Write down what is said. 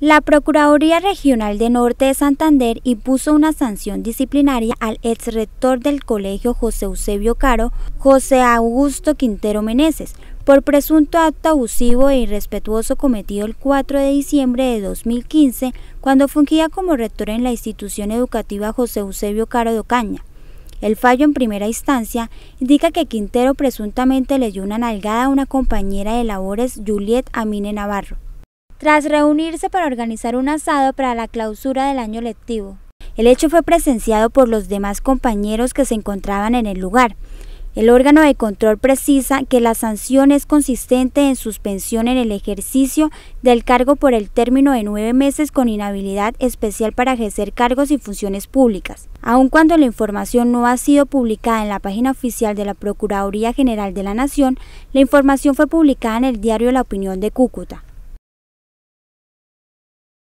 La Procuraduría Regional de Norte de Santander impuso una sanción disciplinaria al exrector del colegio José Eusebio Caro, José Augusto Quintero Meneses, por presunto acto abusivo e irrespetuoso cometido el 4 de diciembre de 2015 cuando fungía como rector en la institución educativa José Eusebio Caro de Ocaña. El fallo en primera instancia indica que Quintero presuntamente leyó una nalgada a una compañera de labores, Juliet Amine Navarro tras reunirse para organizar un asado para la clausura del año lectivo. El hecho fue presenciado por los demás compañeros que se encontraban en el lugar. El órgano de control precisa que la sanción es consistente en suspensión en el ejercicio del cargo por el término de nueve meses con inhabilidad especial para ejercer cargos y funciones públicas. Aun cuando la información no ha sido publicada en la página oficial de la Procuraduría General de la Nación, la información fue publicada en el diario La Opinión de Cúcuta.